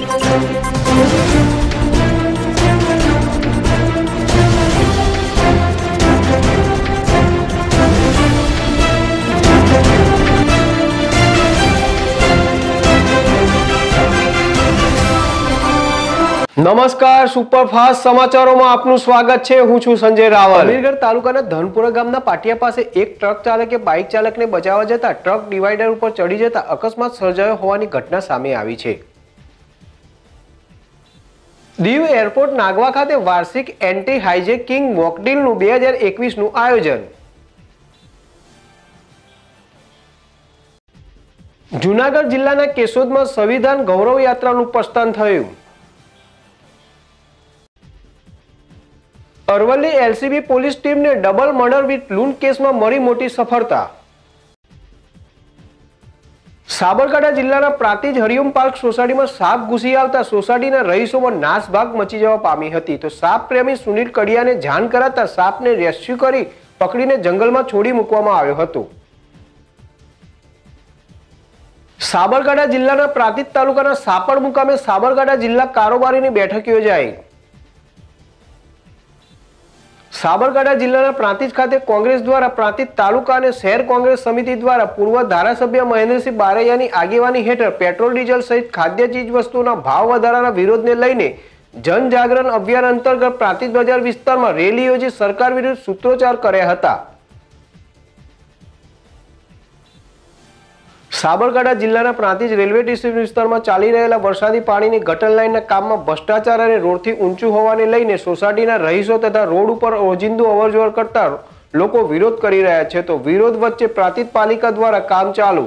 નમસ્કાર, સુપરફાસ્ટ સમાચારોમાં આપનું સ્વાગત છે. હું છું સંજય રાવલ. અમીરગઢ તાલુકાના ધનપુરા ગામના પાટિયા પાસે એક ટ્રક ચાલકે બાઇક ચાલકને બચાવવા જતા ટ્રક ડિવાઈડર ઉપર ચડી જતા અકસ્માત સર્જાયો હોવાની ઘટના સામે આવી છે. દીવ એરપોર્ટ નાગવા ખાતે વાર્ષિક એન્ટી હાઇજેકિંગ મોકડીલનું બે હજાર એકવીસનું આયોજન. જુનાગઢ જિલ્લાના કેશોદમાં સંવિધાન ગૌરવ યાત્રાનું પ્રસ્થાન થયું. અરવલ્લી એલસીબી પોલીસ ટીમને ડબલ મર્ડર વિથ લૂંટ કેસમાં મળી મોટી સફળતા. સાબરકાંઠા જિલ્લાના પ્રાંતિજ હરિયમ પાર્ક સોસાયટીમાં સાપ ઘૂસી આવતા સોસાયટીના રહીશોમાં નાસભાગ મચી જવા પામી હતી. તો સાપ પ્રેમી સુનિલ કડિયાને જાણ કરાતા સાપને રેસ્ક્યુ કરી પકડીને જંગલમાં છોડી મૂકવામાં આવ્યો હતો. સાબરકાંઠા જિલ્લાના પ્રાંતિજ તાલુકાના સાપડ મુકામે સાબરકાંઠા જિલ્લા કારોબારીની બેઠક યોજાઈ. સાબરકાંઠા જિલ્લાના પ્રાંતિજ ખાતે કોંગ્રેસ દ્વારા પ્રાંતિજ તાલુકા અને શહેર કોંગ્રેસ સમિતિ દ્વારા પૂર્વ ધારાસભ્ય મહેન્દ્રસિંહ બારૈયાની આગેવાની હેઠળ પેટ્રોલ, ડીઝલ સહિત ખાદ્ય ચીજ વસ્તુના ભાવ વધારાના વિરોધને લઈને જનજાગરણ અભિયાન અંતર્ગત પ્રાંતિજ બજાર વિસ્તારમાં રેલી યોજી સરકાર વિરુદ્ધ સૂત્રોચ્ચાર કર્યા હતા. સાબરકાંઠા જિલ્લાના પ્રાંતિજ રેલવે સ્ટેશન વિસ્તારમાં ચાલી રહેલા વરસાદી પાણીની ગટર લાઇનના કામમાં ભ્રષ્ટાચાર અને રોડથી ઊંચું હોવાને લઈને સોસાયટીના રહીશો તથા રોડ ઉપર રોજિંદુ અવરજવર કરતા લોકો વિરોધ કરી રહ્યા છે. તો વિરોધ વચ્ચે પ્રાંતિજ પાલિકા દ્વારા કામ ચાલુ.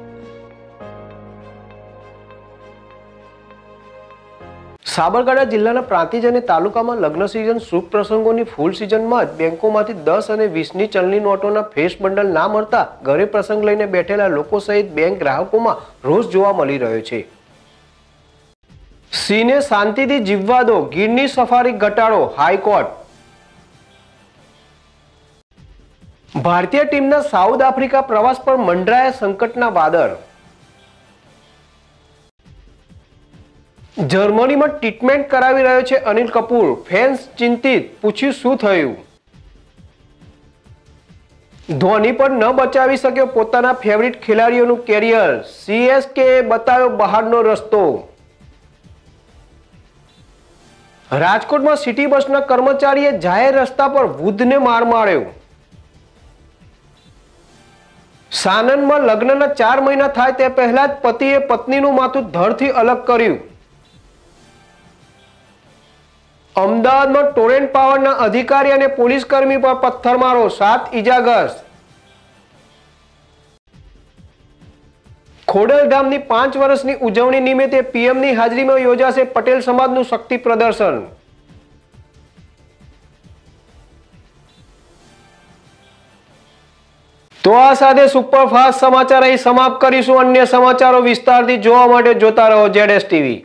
સાબરકાંઠા જિલ્લાના પ્રાંતિજ અને તાલુકામાં લગ્ન સિઝન શુભ પ્રસંગોની ફૂલ સિઝનમાં જ બેંકોમાંથી દસ અને વીસની ચલણી નોટોના ફેસ બંડલ ના મળતા ઘરે પ્રસંગ લઈને બેઠેલા લોકો સહિત બેંક ગ્રાહકોમાં રોષ જોવા મળી રહ્યો છે. સિંહને શાંતિથી જીવવા દો, ગીરની સફારી ઘટાડો, હાઈકોર્ટ. ભારતીય ટીમના સાઉથ આફ્રિકા પ્રવાસ પર મંડરાયા સંકટના વાદળ. જર્મનીમાં ટ્રીટમેન્ટ કરાવી રહ્યો છે અનિલ કપૂર. ફેન્સ ચિંતિત, પૂછ્યું શું થયું? ધોની પણ ન બચાવી શક્યો પોતાના ફેવરિટ ખેલાડીઓનું કેરિયર સીએસકે બતાવ્યો બહારનો રસ્તો. રાજકોટમાં સિટી બસના કર્મચારીએ જાહેર રસ્તા પર વૃદ્ધને માર માર્યો. સાનંદમાં લગ્નના ચાર મહિના થાય તે પહેલા જ પતિએ પત્નીનું માથું ધડથી અલગ કર્યું. અમદાવાદમાં ટોરેન્ટ પાવરના અધિકારી અને પોલીસ કર્મી પર પથ્થરમારો, સાત ઇજાગ્રસ્ત ખોડલધામની પાંચ વર્ષની ઉજવણી નિમિત્તે પીએમની હાજરીમાં યોજાશે પટેલ સમાજનું શક્તિ પ્રદર્શન. તો આ સાથે સુપરફાસ્ટ સમાચાર અહીં સમાપ્ત કરીશું. અન્ય સમાચારો વિસ્તારથી જોવા માટે જોતા રહો જેડએસ ટીવી.